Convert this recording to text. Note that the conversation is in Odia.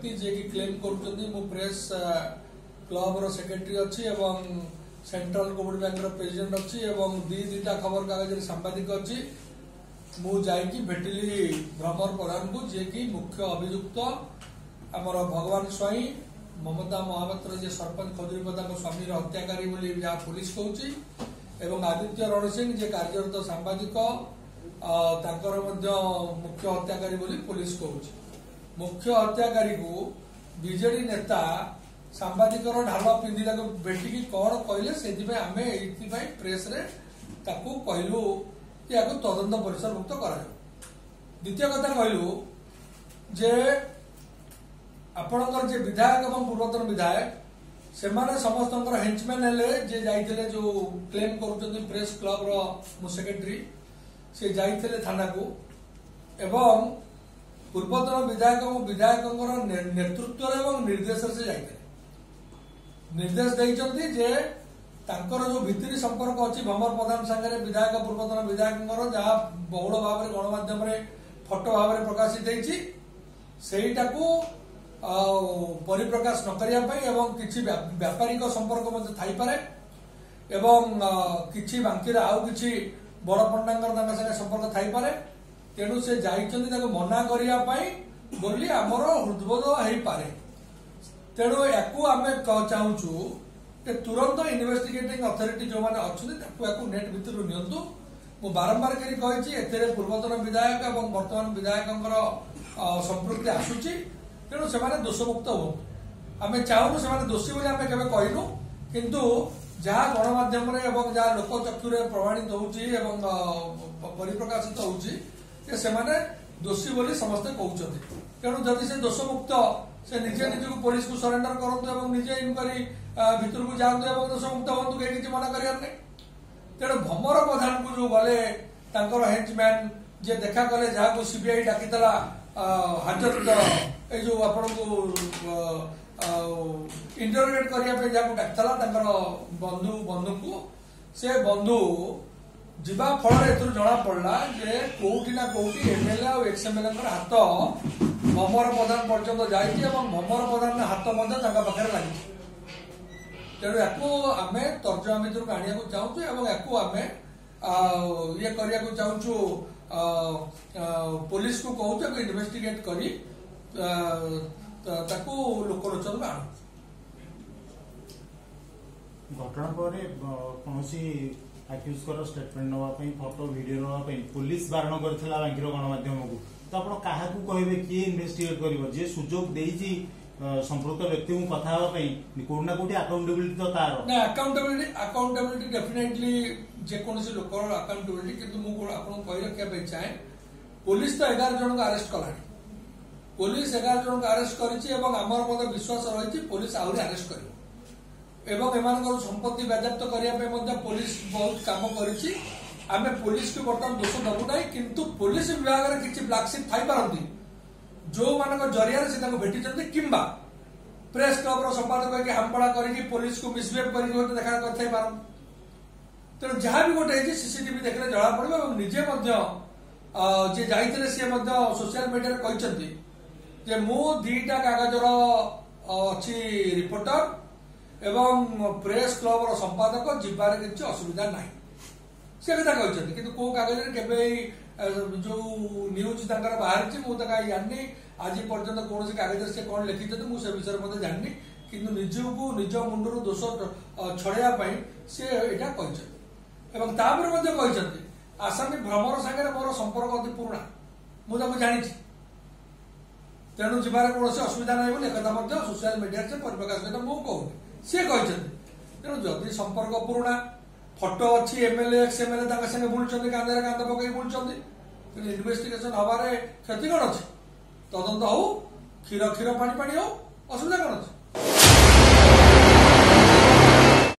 ବ୍ୟକ୍ତି ଯିଏକି କ୍ଲେମ୍ କରୁଛନ୍ତି ମୁଁ ପ୍ରେସ୍ କ୍ଲବର ସେକ୍ରେଟାରୀ ଅଛି ଏବଂ ସେଣ୍ଟ୍ରାଲ କୋଭିଡ ବ୍ୟାଙ୍କର ପ୍ରେସିଡେଣ୍ଟ ଅଛି ଏବଂ ଦି ଦିଟା ଖବର କାଗଜରେ ସାମ୍ବାଦିକ ଅଛି। ମୁଁ ଯାଇକି ଭେଟିଲି ଭ୍ରମର ପ୍ରଧାନଙ୍କୁ ଯିଏକି ମୁଖ୍ୟ ଅଭିଯୁକ୍ତ ଆମର ଭଗବାନ ସ୍ୱାଇଁ ମମତା ମହାପାତ୍ର ଯିଏ ସରପଞ୍ଚ ଖଜୁରୀପଦାଙ୍କ ସ୍ୱାମୀର ହତ୍ୟାକାରୀ ବୋଲି ଯାହା ପୁଲିସ କହୁଛି ଏବଂ ଆଦିତ୍ୟ ରଣସିଂ ଯିଏ କାର୍ଯ୍ୟରତ ସାମ୍ବାଦିକ ଅ, ତାଙ୍କର ମଧ୍ୟ ମୁଖ୍ୟ ହତ୍ୟାକାରୀ ବୋଲି ପୁଲିସ କହୁଛି। ମୁଖ୍ୟ ହତ୍ୟାକାରୀକୁ ବିଜେଡି ନେତା ସାମ୍ବାଦିକର ଢାଲ ପିନ୍ଧି ତାକୁ ଭେଟିକି କଣ କହିଲେ ସେଥିପାଇଁ ଆମେ ଏଇଥିପାଇଁ ପ୍ରେସରେ ତାକୁ କହିଲୁ କି ଏହାକୁ ତଦନ୍ତ ପରିସରଭୁକ୍ତ କରାଯାଉ। ଦ୍ୱିତୀୟ କଥା କହିଲୁ ଯେ ଆପଣଙ୍କର ଯେ ବିଧାୟକ ଏବଂ ପୂର୍ବତନ ବିଧାୟକ ସେମାନେ ସମସ୍ତଙ୍କର ହେଞ୍ଚମ୍ୟାନ୍ ହେଲେ ଯିଏ ଯାଇଥିଲେ ଯୋଉ କ୍ଲେମ କରୁଛନ୍ତି ପ୍ରେସ୍ କ୍ଲବର ମୁଁ ସେକ୍ରେଟାରୀ ସେ ଯାଇଥିଲେ ଥାନାକୁ ଏବଂ ପୂର୍ବତନ ବିଧାୟକ ଏବଂ ବିଧାୟକଙ୍କର ନେତୃତ୍ୱରେ ଏବଂ ନିର୍ଦ୍ଦେଶରେ ସେ ଯାଇଥିଲେ। ନିର୍ଦ୍ଦେଶ ଦେଇଛନ୍ତି ଯେ ତାଙ୍କର ଯୋଉ ଭିତିରି ସମ୍ପର୍କ ଅଛି ଭମର ପ୍ରଧାନ ସାଙ୍ଗରେ ବିଧାୟକ ପୂର୍ବତନ ବିଧାୟକଙ୍କର ଯାହା ବହୁଳ ଭାବରେ ଗଣମାଧ୍ୟମରେ ଫଟୋ ଭାବରେ ପ୍ରକାଶିତ ହେଇଛି ସେଇଟାକୁ ପରିପ୍ରକାଶ ନ କରିବା ପାଇଁ ଏବଂ କିଛି ବ୍ୟା- ବ୍ୟାପାରିକ ସମ୍ପର୍କ ମଧ୍ୟ ଥାଇପାରେ ଏବଂ କିଛି ବାଙ୍କିରେ ଆଉ କିଛି ବଡ ପଣ୍ଡାଙ୍କର ତାଙ୍କ ସାଙ୍ଗେ ସମ୍ପର୍କ ଥାଇପାରେ। ତେଣୁ ସେ ଯାଇଛନ୍ତି ତାକୁ ମନା କରିବା ପାଇଁ ବୋଲି ଆମର ହୃଦବୋଧ ହେଇପାରେ। ତେଣୁ ୟାକୁ ଆମେ ଚାହୁଁଛୁ ଯେ ତୁରନ୍ତ ଇନଭେଷ୍ଟିଗେଟିଂ ଅଥରିଟି ଯୋଉମାନେ ଅଛନ୍ତି ତାକୁ ୟାକୁ ନେଟ୍ ଭିତରୁ ନିଅନ୍ତୁ। ମୁଁ ବାରମ୍ବାର କରି କହିଛି ଏଥିରେ ପୂର୍ବତନ ବିଧାୟକ ଏବଂ ବର୍ତ୍ତମାନ ବିଧାୟକଙ୍କର ସମ୍ପୃକ୍ତି ଆସୁଛି। ତେଣୁ ସେମାନେ ଦୋଷମୁକ୍ତ ହୁଅନ୍ତୁ। ଆମେ ଚାହୁଁନୁ ସେମାନେ ଦୋଷୀ ବୋଲି ଆମେ କେବେ କହିନୁ। କିନ୍ତୁ ଯାହା ଗଣମାଧ୍ୟମରେ ଏବଂ ଯାହା ଲୋକ ଚକ୍ଷୁରେ ପ୍ରମାଣିତ ହଉଛି ଏବଂ ପରିପ୍ରକାଶିତ ହଉଛି ଯେ ସେମାନେ ଦୋଷୀ ବୋଲି ସମସ୍ତେ କହୁଛନ୍ତି। ତେଣୁ ଯଦି ସେ ଦୋଷମୁକ୍ତ ସେ ନିଜେ ନିଜକୁ ପୋଲିସକୁ ସରେଣ୍ଡର କରନ୍ତୁ ଏବଂ ନିଜେ ଇନକ୍ୱାରି ଭିତରକୁ ଯାଆନ୍ତୁ ଏବଂ ଦୋଷମୁକ୍ତ ହୁଅନ୍ତୁ କେହି କିଛି ମନା କରିବାର ନାହିଁ। ତେଣୁ ଭମର ପ୍ରଧାନକୁ ଯୋଉ ଗଲେ ତାଙ୍କର ହେଞ୍ଚମ୍ୟାନ ଯିଏ ଦେଖା କଲେ ଯାହାକୁ ସିବିଆଇ ଡାକିଥିଲା ଅ, ହାଜତ ଏଇ ଯୋଉ ଆପଣଙ୍କୁ ଇଣ୍ଟରୋଗେଟ କରିବା ପାଇଁ ଯାହାକୁ ଡାକିଥିଲା ତାଙ୍କର ବନ୍ଧୁ ବନ୍ଧୁଙ୍କୁ ସେ ବନ୍ଧୁ ଯିବା ଫଳରେ ଏଥିରୁ ଜଣା ପଡିଲା ଯେ କୋଉଠି ନା କୋଉଠି ଏମଏଲଏ ଆଉ ଏକ୍ସ ଏମଏଲଏଙ୍କର ହାତ ଭମର ପ୍ରଧାନ ପର୍ଯ୍ୟନ୍ତ ଯାଇଛି ଏବଂ ଭମର ପ୍ରଧାନର ହାତ ମଧ୍ୟ ତାଙ୍କ ପାଖରେ ଲାଗିଛି। ତେଣୁ ୟାକୁ ଆମେ ତର୍ଜମା ଭିତରକୁ ଆଣିବାକୁ ଚାହୁଁଛୁ ଏବଂ ୟାକୁ ଆମେ ଇଏ କରିବାକୁ ଚାହୁଁଛୁ ପୋଲିସକୁ କହୁଛୁ ୟାକୁ ଇନଭେଷ୍ଟିଗେଟ କରି ତାକୁ ଲୋକଲୋଚନକୁ ଆଣୁ ଘଟଣା ପରେ କୌଣସି ଆକ୍ୟୁଜଙ୍କର ଷ୍ଟେଟମେଣ୍ଟ ନେବା ପାଇଁ ଫଟୋ ଭିଡିଓ ନେବା ପାଇଁ ପୋଲିସ ବାରଣ କରିଥିଲା ବାଙ୍କିର ଗଣମାଧ୍ୟମକୁ। ତ ଆପଣ କାହାକୁ କହିବେ କିଏ ଇନଭେଷ୍ଟିଗେଟ କରିବ? ଯିଏ ସୁଯୋଗ ଦେଇଛି ଅ, ସମ୍ପୃକ୍ତ ବ୍ୟକ୍ତିଙ୍କୁ କଥା ହେବା ପାଇଁ କୋଉଠି ନା କୋଉଠି ଆକାଉଣ୍ଟେବିଲିଟି ତ ତାର। ନା ଆକାଉଣ୍ଟେବିଲିଟି ଆକାଉଣ୍ଟେବିଲିଟି ଡେଫିନେଟଲି ଯେକୌଣସି ଲୋକର ଆକାଉଣ୍ଟେବିଲିଟି କିନ୍ତୁ ମୁଁ କଣ ଆପଣଙ୍କୁ କହି ରଖିବା ପାଇଁ ଚାହେଁ ପୋଲିସ ତ ଏଗାର ଜଣଙ୍କୁ ଆରେଷ୍ଟ କଲାଣି। ପୋଲିସ ଏଗାର ଜଣଙ୍କୁ ଆରେଷ୍ଟ କରିଛି ଏବଂ ଆମର ମଧ୍ୟ ବିଶ୍ୱାସ ରହିଛି ପୋଲିସ ଆହୁରି ଆରେଷ୍ଟ କରିବ। ଏବଂ ଏମାନଙ୍କର ସମ୍ପତ୍ତି ବାଜ୍ୟାପ୍ତ କରିବା ପାଇଁ ମଧ୍ୟ ପୋଲିସ ବହୁତ କାମ କରିଛି ଆମେ ପୋଲିସକୁ ବର୍ତ୍ତମାନ ଦୋଷ ଦେବୁ ନାହିଁ କିନ୍ତୁ ପୋଲିସ ବିଭାଗରେ କିଛି ବ୍ଲାକସିପ୍ ଥାଇପାରନ୍ତି ଯୋଉମାନଙ୍କ ଜରିଆରେ ସେ ତାଙ୍କୁ ଭେଟିଛନ୍ତି କିମ୍ବା ପ୍ରେସ୍ କ୍ଲବର ସମ୍ପାଦକ ହେଇକି ହାମ୍ପଡ଼ା କରିକି ପୋଲିସକୁ ମିସବିହେଭ୍ କରିକି ହୁଏତ ଦେଖା କରିଥାଇ ପାରନ୍ତି ତେଣୁ ଯାହା ବି ଗୋଟେ ହେଇଛି ସିସିଟିଭି ଦେଖିଲେ ଜଣା ପଡିବ ଏବଂ ନିଜେ ମଧ୍ୟ ଅ, ଯିଏ ଯାଇଥିଲେ ସିଏ ମଧ୍ୟ ସୋସିଆଲ ମିଡିଆରେ କହିଛନ୍ତି ଯେ ମୁଁ ଦିଟା କାଗଜର ଅ, ଅଛି ରିପୋର୍ଟର ଏବଂ ପ୍ରେସ୍ କ୍ଲବର ସମ୍ପାଦକ ଯିବାରେ କିଛି ଅସୁବିଧା ନାହିଁ। ସେ କଥା କହିଛନ୍ତି କିନ୍ତୁ କୋଉ କାଗଜରେ କେବେ ଯୋଉ ନ୍ୟୁଜ ତାଙ୍କର ବାହାରିଛି ମୁଁ ତ କାହିଁ ଜାଣିନି। ଆଜି ପର୍ଯ୍ୟନ୍ତ କୌଣସି କାଗଜରେ ସେ କଣ ଲେଖିଛନ୍ତି ମୁଁ ସେ ବିଷୟରେ ମଧ୍ୟ ଜାଣିନି। କିନ୍ତୁ ନିଜକୁ ନିଜ ମୁଣ୍ଡରୁ ଦୋଷ ଛଡେଇବା ପାଇଁ ସେ ଏଇଟା କହିଛନ୍ତି। ଏବଂ ତାପରେ ମଧ୍ୟ କହିଛନ୍ତି ଆସାମୀ ଭ୍ରମର ସାଙ୍ଗରେ ମୋର ସମ୍ପର୍କ ଅତି ପୁରୁଣା। ମୁଁ ତାକୁ ଜାଣିଛି। ତେଣୁ ଯିବାର କୌଣସି ଅସୁବିଧା ନାହିଁ ବୋଲି ଏକଥା ମଧ୍ୟ ସୋସିଆଲ ମିଡିଆରେ ପରିପ୍ରକାଶ କରିବା ମୁଁ କହୁନି। ସିଏ କହିଛନ୍ତି ତେଣୁ ଯଦି ସମ୍ପର୍କ ପୁରୁଣା ଫଟୋ ଅଛି ଏମଏଲଏ ଏକ୍ସ ଏମଏଲଏ ତାଙ୍କ ସାଙ୍ଗେ ବୁଲୁଛନ୍ତି କାନ୍ଧରେ କାନ୍ଧ ପକେଇ ବୁଲୁଛନ୍ତି ତେଣୁ ଇନଭେଷ୍ଟିଗେସନ ହବାରେ କ୍ଷତି କଣ ଅଛି? ତଦନ୍ତ ହଉ କ୍ଷୀର କ୍ଷୀର ପାଣି ପାଣି ହଉ ଅସୁବିଧା କଣ ଅଛି?